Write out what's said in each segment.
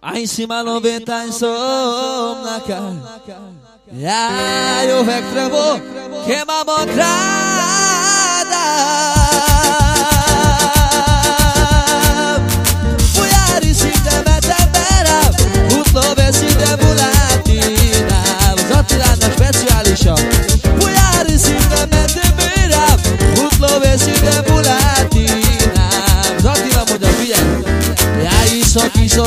Aí em cima 90 em som na cara. Ai, o velho travou, queima a montrada. Mulheres se deve tempera, o noves se deve latina. Os atirados na especial show. Mulheres se deve tempera, os noves se deve latina. Os te muda especial show. E aí só que só.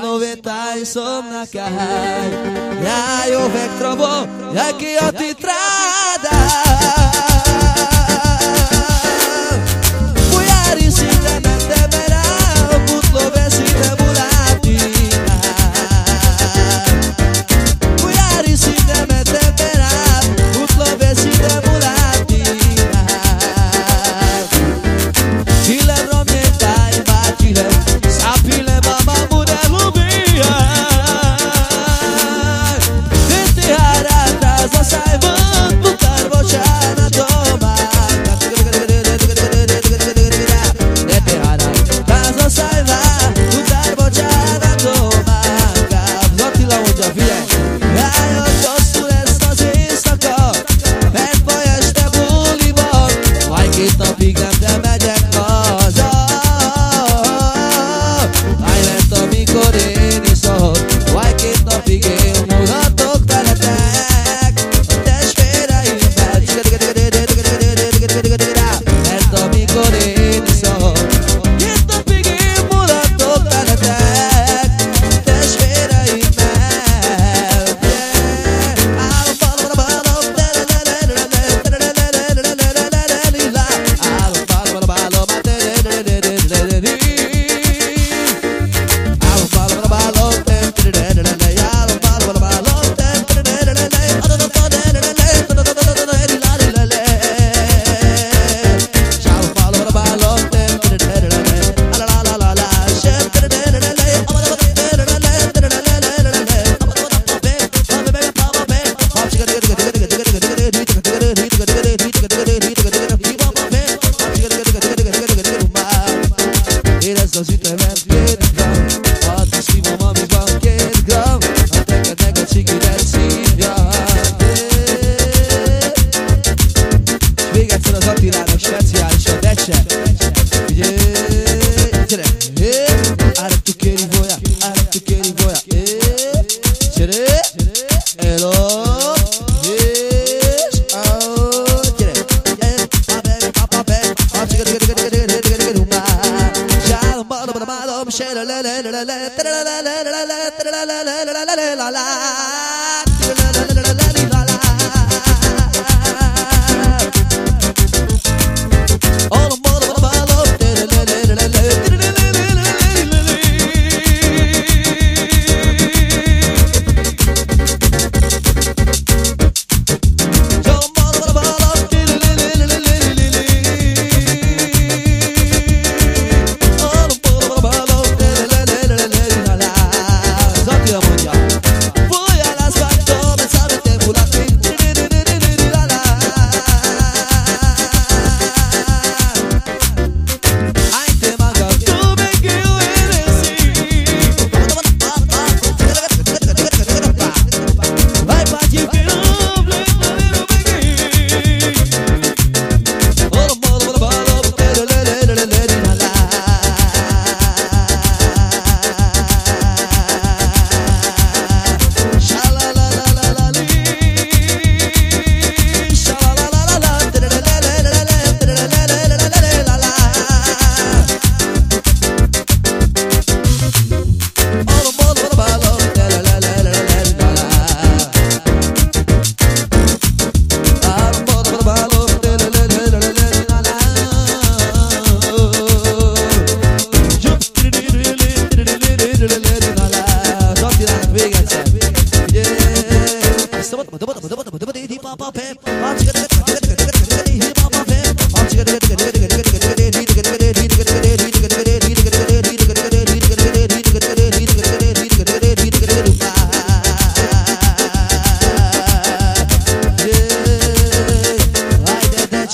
90 i som na kahaj Ja i uvek trobom, aqui outra entrada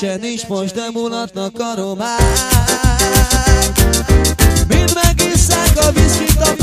Nincsen is most, de mulatnak a román. Mind megisszák a viszkit a